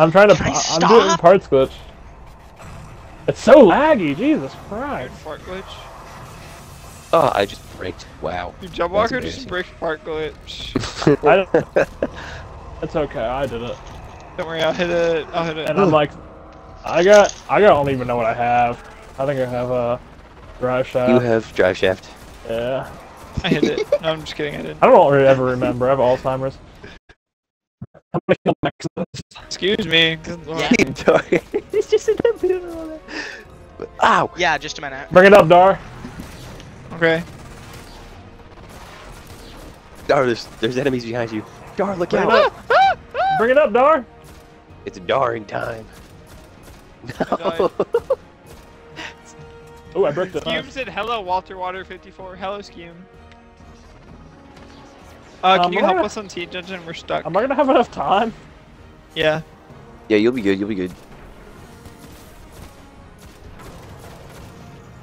I'm trying to. Can I I'm doing stop? parts glitch. It's so laggy, Jesus Christ. Fart glitch. Oh, I just braked. Wow. Your jump That's walker just embarrassing. breaks fart glitch. I don't, know it's okay. I did it, Don't worry, I'll hit it. I'll hit it. and I'm like, I got. I got. I don't even know what I have. I think I have a drive shaft. you have drive shaft. Yeah. I hit it. No, I'm just kidding. I didn't. I don't really ever remember. I have Alzheimer's. Excuse me. Yeah. it's just in the middle of that. Ow! Yeah, just a minute. Bring it up, Dar. Okay. Dar, there's, there's enemies behind you. Dar, look Bring it out! up. Bring it up, Dar. It's a daring time. No. Oh, I broke the. Scume said hello, Walter Water 54. Hello, Scume. Uh, can Um, you help gonna- us on Siege Engine? We're stuck. Am I gonna have enough time? Yeah. Yeah, you'll be good, you'll be good.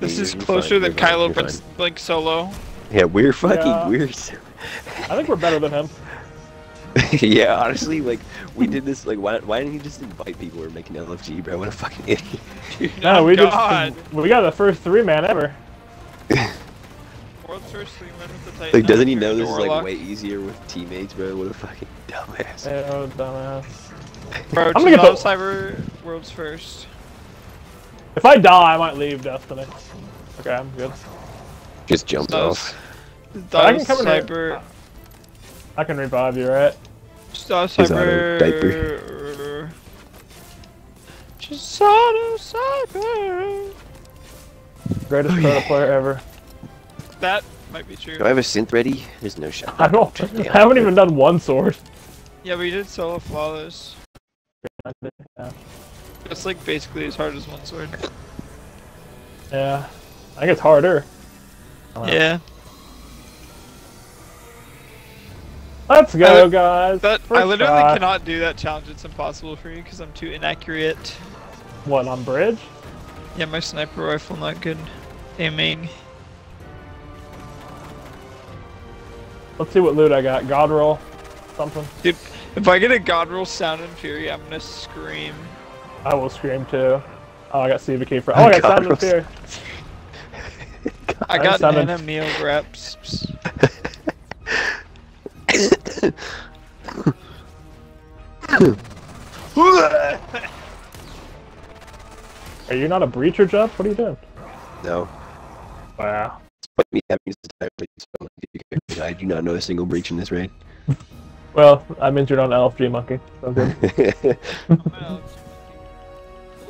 This Yeah, is closer fine, than you're fine, Kylo but like solo. Yeah, we're fucking, Yeah. we're. I think we're better than him. yeah, honestly, like, we did this, like, why, why didn't you just invite people who are making LFG, bro? What a fucking idiot. No, Oh, we God. just we got the first three man ever. Like, doesn't he know turned this is, like, Warlock. way easier with teammates, bro? What a fucking dumbass. Oh, dumbass. Bro, I'm gonna get the- Cyber World's first. If I die, I might leave Destiny. Okay, I'm good. Just jumped Those- off. I can Dose come in. Cyber. I can revive you, right? Dose His auto Cyber. diaper. Just Cyber. Greatest oh, Crota player ever. That might be true. Do I have a synth ready? There's no shot. I don't. Damn. I haven't even done one sword. Yeah, we did solo flawless. Yeah. It's like basically as hard as one sword. Yeah. I think it's harder. Oh, yeah. Let's go, li- guys. But I literally shot. cannot do that challenge. It's impossible for me because I'm too inaccurate. What on bridge? Yeah, my sniper rifle not good aiming. Let's see what loot I got. God roll, something. Dude, if I get a God roll sound and fury, I'm gonna scream. I will scream too. Oh, I got CV key for. Oh, I got God sound and rolls. fear. I I got sounded- Nana meal reps. Are you not a breacher, Jeff? What are you doing? No. Wow. But me having this type of so like, I do not know a single breach in this raid. Well, I meant you're not an LFG monkey. So good.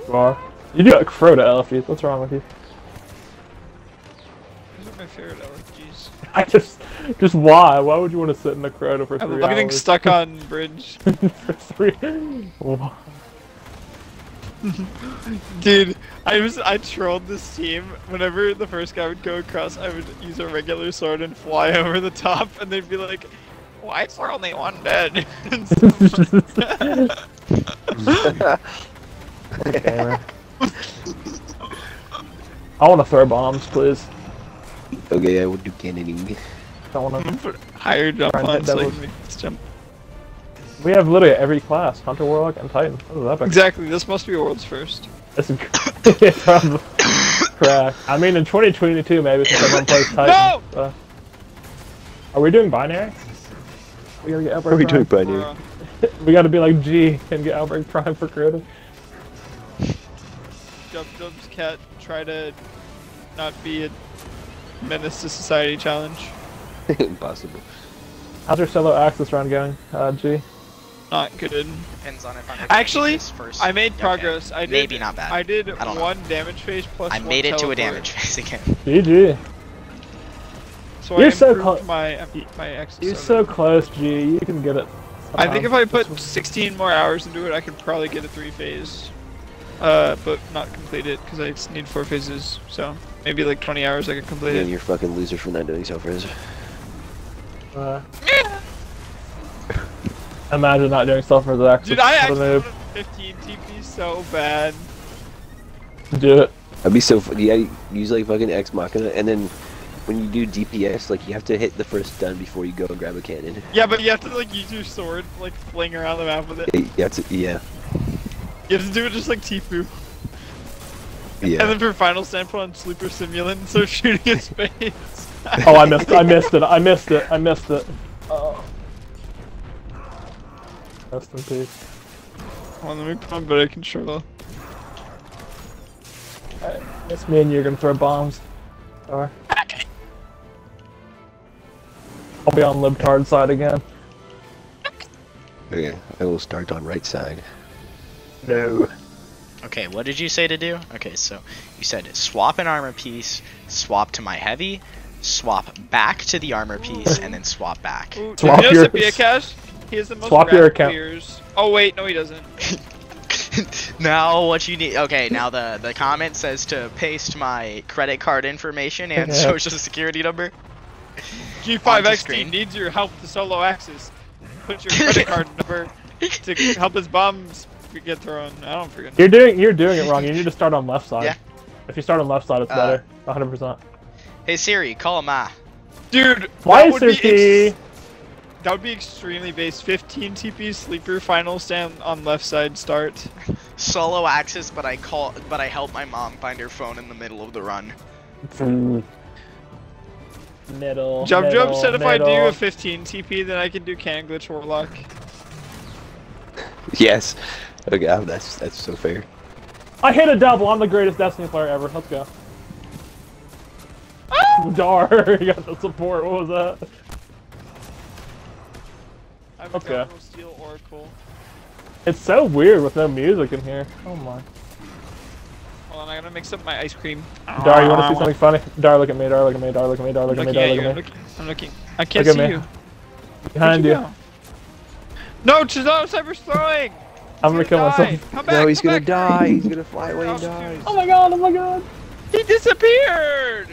you are. You do got Crota LFGs. What's wrong with you? These are my favorite LFGs. I just, just why? Why would you want to sit in the Crota for three I three love getting stuck on bridge. for three. Why? Dude, I was I trolled this team. Whenever the first guy would go across, I would use a regular sword and fly over the top, and they'd be like, "Why is there only one dead?" Gamer. I want to throw bombs, please. okay, I will do cannoning. I want to. Put higher jump Try and on so I can jump. We have literally every class: Hunter, Warlock, and Titan. This is. Exactly. This must be world's first. This is probably crack. I mean, in 2022, maybe since everyone plays Titan. No! uh, are we doing binary? We gotta get Outbreak What are we doing, Prime. buddy? Uh, We gotta be like G and get Outbreak Prime for Crota. Jump Jumps Cat try to not be a menace to society challenge. Impossible. How's your solo Aksis run going, uh, G? Not good. Depends on if I'm Actually, first. I made Okay. progress. I did. Maybe not bad. I did I don't know. one damage phase plus. I one made it to a damage phase again. GG. So You're I so improved clo- my my Aksis. You're so close, G. You can get it. I think if I put 16 more hours into it, I could probably get a three phase. Uh, but not complete it because I just need four phases. So maybe like 20 hours I could complete And it. you're fucking loser for not doing self-res. Uh, imagine not doing self res Aksis. Dude, I What actually wanted 15 TP so bad. do it. That'd be so fu- Yeah, use like fucking Ex Machina, and then when you do DPS, like you have to hit the first stun before you go and grab a cannon. Yeah, but you have to like use your sword, like fling around the map with it. Yeah, you have to- yeah. You have to do it just like Tifu. And Yeah. And then for final stand, put on Sleeper Simulant so shooting his face. Oh, I missed. I missed it. I missed it. I missed it. Oh. Rest in peace. Hold on, let me put on better control. Alright, It's me and you are gonna throw bombs. Or I'll be on libtard side again. Okay, I will start on right side. No. Okay, what did you say to do? Okay, so you said swap an armor piece, swap to my heavy, swap back to the armor piece, and then swap back. Ooh, Swap you know your- Sepia Cash? He has the most Swap your account. ears. Oh wait, no he doesn't. now what you need? Okay, now the the comment says to paste my credit card information and Yeah. social security number. Onto G5XD needs your help to solo Aksis. Put your credit card number to help his bombs get thrown. I don't forget. You're doing you're doing it wrong. You need to start on left side. Yeah. If you start on left side, it's Uh, better. 100. percent Hey Siri, call Ma. Dude, Why that is would there be key? ex- that would be extremely base. 15 TP sleeper final stand on left side start. Solo Aksis, but I call, but I help my mom find her phone in the middle of the run. Middle. Jump middle, Jump said if I do a 15 TP, then I can do can glitch warlock. Yes. Okay, um, that's that's so fair. I hit a double. I'm the greatest Destiny player ever. Let's go. Dar, you got the support. What was that? I have a Okay. Galvano Steel Oracle. It's so weird with no music in here. Oh my. Hold on, I gotta mix up my ice cream. Dar, you want to see something funny? Dar, look at me. Dar, look at me. Dar, look at me. Dar, look at me. Dar, look. I'm at me. looking. I'm looking. I can't Look see you. Behind Where'd you. go? No, Chisano Cyber's throwing! I'm gonna He's kill die. myself. Come back, no, he's come gonna back. die. He's gonna fly away and Oh, die. Oh my god! Oh my god! He disappeared!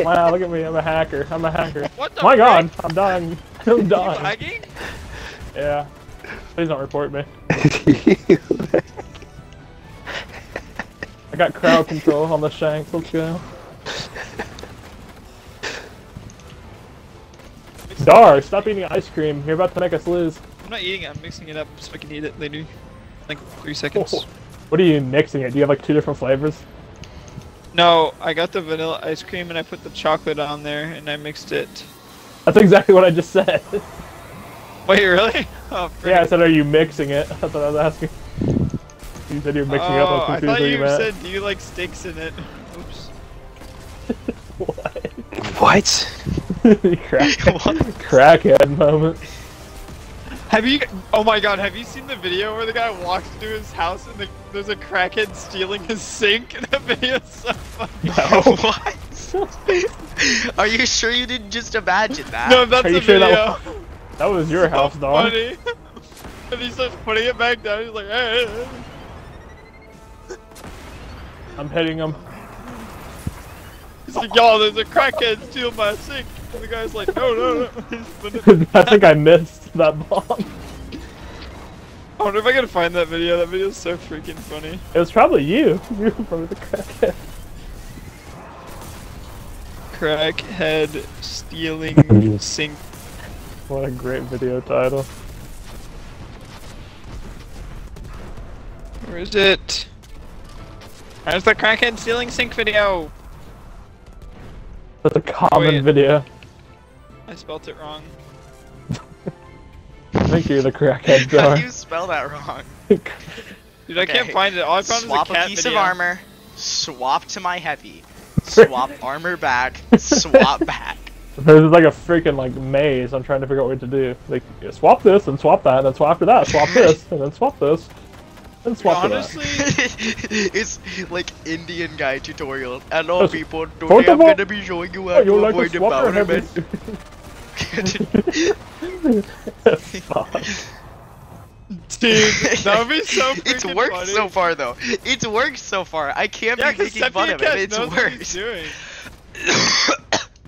Wow, look at me. I'm a hacker. I'm a hacker. What the my god! I'm dying. I'm You dying. Lagging? Yeah. Please don't report me. I got crowd control on the shanks. Let's go. Dar, stop eating ice cream. You're about to make us lose. I'm not eating it, I'm mixing it up so I can eat it later. Like three seconds. Oh. What are you mixing it? Do you have like two different flavors? No, I got the vanilla ice cream and I put the chocolate on there and I mixed it. That's exactly what I just said. Wait, really? Oh, yeah, I said, are you mixing it? That's what I was asking. You said you're mixing it up. Oh, I was I thought you you said, do you like steaks in it? Oops. what? what? Crack, What? crackhead moment. Have you? Oh my god! Have you seen the video where the guy walks into his house and the, there's a crackhead stealing his sink? And that video is so funny. No. what? Are you sure you didn't just imagine that? No, that's Are you a sure video. that That was your house, so dog. funny. and he starts putting it back down. He's like, hey. I'm hitting him. He's like, y'all, there's a crackhead stealing my sink. And the guy's like, no, no, no. He's putting it- I think I missed that bomb. I wonder if I can find that video. That video is so freaking funny. It was probably you. You were probably the crackhead. Crackhead stealing sink. What a great video title. Where is it? Where's the crackhead ceiling sink video? That's a common Wait. video. I spelt it wrong. I think you're the crackhead, How do you spell that wrong? Dude, I can't find it. All I found Swap is a cat a piece video. of armor, swap to my heavy, swap armor back, swap back. This is like a freaking like maze. I'm trying to figure out what to do. Like yeah, swap this and swap that, and then swap after that, swap this, and then swap this, and swap to that. Honestly, it's like Indian guy tutorial. And all people, today I'm gonna be showing you how Oh, to like avoid to swap your empowerment. Fuck. dude, that would be so it's worked funny. so far though. It's worked so far. I can't Yeah, be because making fun of it. It's knows what he's worked.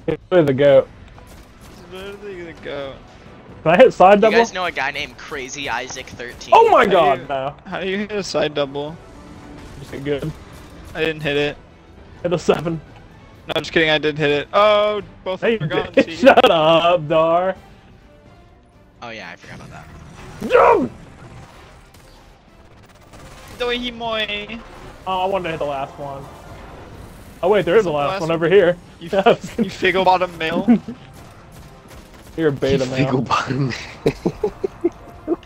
Doing. He's really the goat. Where are they gonna? Can I hit side You double? guys know a guy named Crazy Isaac 13? oh my How god, you- no. How do you hit a side double? Just get good. I didn't hit it. Hit a seven. No, I'm just kidding. I did hit it. Oh, both Hey, of them are gone. bitch, shut up, Dar. Oh yeah, I forgot about that. Jump! Dohimoy. Oh, I wanted to hit the last one. Oh wait, there is a last, last one one? over here. You, Yes. you figgle bottom male. You're a beta Figgle man. bottom.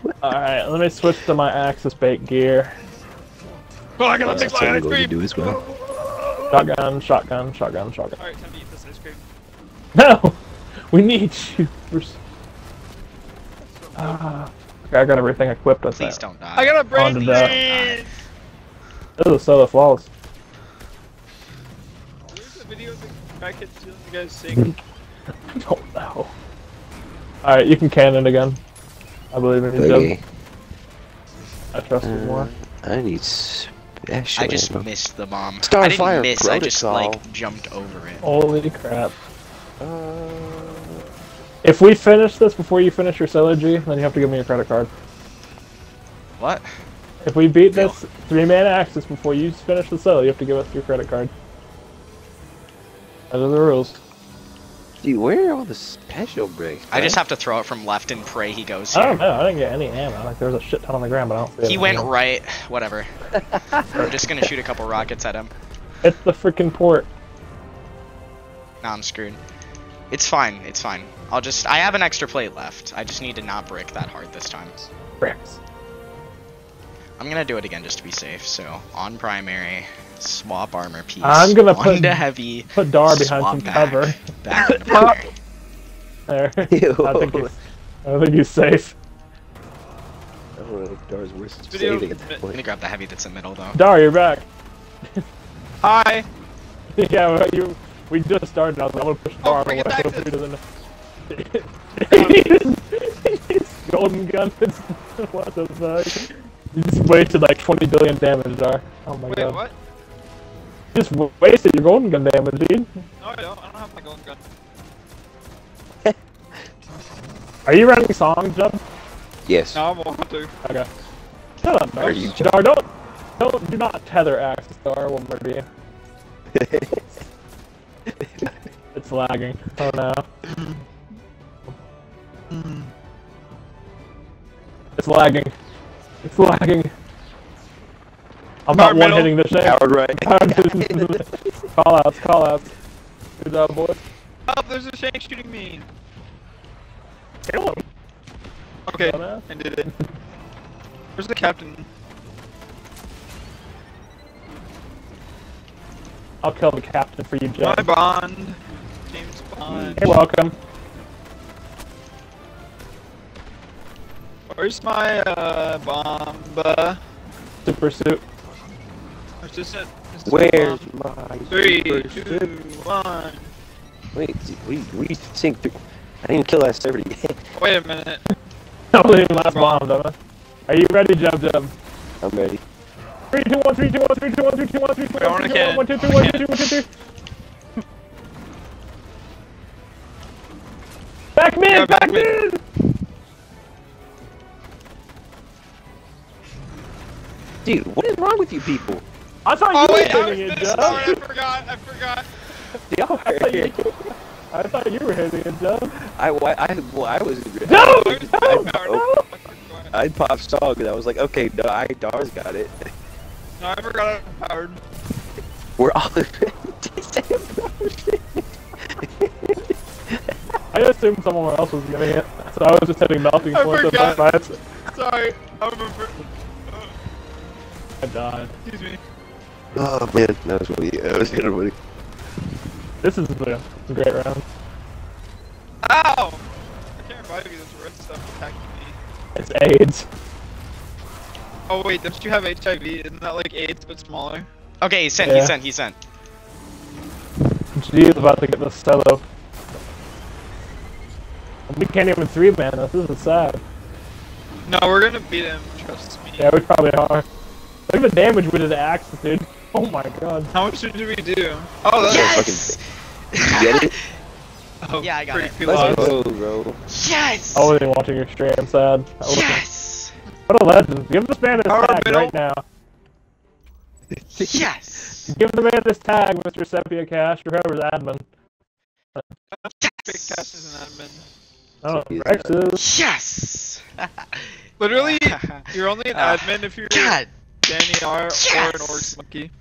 Alright, let me switch to my Aksis bait gear. oh, I got a That's big what I'm ice going to cream. do as well. Shotgun, shotgun, shotgun, shotgun. Alright, time to eat this ice cream. No! We need you. We're Ah. Okay, I got everything equipped with Please that. don't die. I got a On to brain that. This is so flawless. Video of the crackhead stealing you guys sing? I don't know. Alright, you can cannon again. I believe in you, Okay. I trust you more. Uh, I need special I just ammo. missed the bomb. Starfire I didn't miss, I just Protocol. like jumped over it. Holy crap. Uh, If we finish this before you finish your Sylogy, then you have to give me your credit card. What? If we beat this three man Aksis before you finish the solo, you have to give us your credit card. Those are the rules. dude, where are all the special breaks? I just have to throw it from left and pray he goes I here. don't know. I didn't get any ammo. Like there was a shit ton on the ground, but I don't see. He went anymore. right. Whatever. I'm just gonna shoot a couple rockets at him. It's the freaking port. Now I'm screwed. It's fine. It's fine. I'll just. I have an extra plate left. I just need to not brick that hard this time. Bricks. I'm gonna do it again just to be safe. So on primary, swap armor piece. I'm gonna put- onto heavy. Put Dar behind some back, cover. Back to primary. There. Ew. I think he's. I think he's safe. I don't know if Dar's worth Video- saving at that I'm gonna grab the heavy that's in middle though. Dar, you're back. Hi! yeah, well, you. We just started. I was like, I'm gonna push Oh, Dar bring it away back so he doesn't. He's golden gun. what the fuck? You just wasted like 20 billion damage, Dar. Oh my Wait, god. what? You just wasted your golden gun damage, dude. No, I don't. I don't have my golden gun. Are you running song, Jub? Yes. No, I'm going to. Okay. Shut up, Dar. Are you Dar, don't, don't, do not tether Aksis Dar when we're being. It's lagging. Oh no. It's lagging. It's lagging. I'm not one hitting the shape. Howard right. call outs, call outs. Good job, boys. Help, there's a shank shooting me! Kill him. Okay, Dumbass. I did it. Where's the captain? I'll kill the captain for you, My Bond. James Bond. You're welcome. Where's my, uh, bomb? Uh, Super suit. Where's this it? Is this Where's my Three, super two, suit? one. Wait, we we sync through. I didn't kill that server yet. Wait a minute. That was the last bomb, dumbass. Are you ready, Jub Jub? I'm ready. 3, 2, 1, 3, 2, 1, 3, 2, 1, 3, 2, 1, 3, 2, 1, 3, 2, 1, 1, 2, 3, 1, 2, 2, 1, 2, 3. Back mid! Yeah, back back mid! Dude, what is wrong with you people? I thought Oh you wait, were I was hitting it, this. Sorry, I forgot. I forgot. Y'all I thought you- I thought you were hitting it, Jub. I, I, I, well, I was. No! Where's No! my power? No! I popped song and I was like, okay, no, I Dar's got it. No, I forgot I'm powered. We're all. I assumed someone else was getting it, so I was just hitting melting I points at forgot. that. Sorry. I remember. I died. excuse me. Oh man, that was really. That was kind of funny. This is a great round. Ow! I can't revive you. This red stuff attacking me. It's AIDS. Oh wait, don't you have HIV? Isn't that like AIDS but smaller? Okay, he sent. Yeah. He sent. He sent. G is about to get the solo. We can't even three man this. This is sad. No, we're gonna beat him. Trust me. Yeah, we probably are. Look at the damage we did to Aksis, dude. Oh my god. How much did we do? Oh, that's Yes. You get it? Oh, Yeah, I got it. pretty Let's go, bro. Yes. I wasn't watching your stream. Sad. I wasn't- Yes. What a legend. Give this man his Power tag middle. right now. Yes. Give the man this tag, Mr. Sepia Cash, or whoever's admin. Big Cash is an admin. Oh, Sepia Rex is. Yes. Literally, you're only an Ah, admin if you're God Danny R or an Yes! Orc Monkey.